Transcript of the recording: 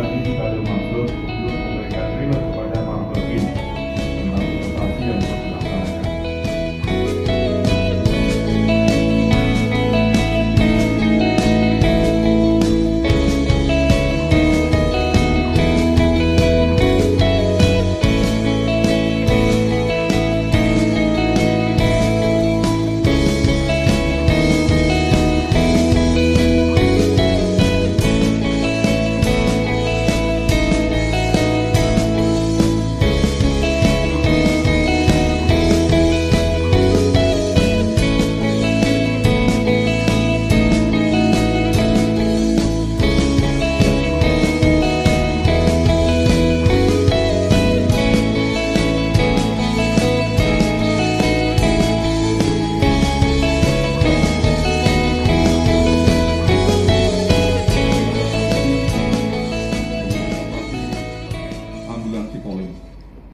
Gracias.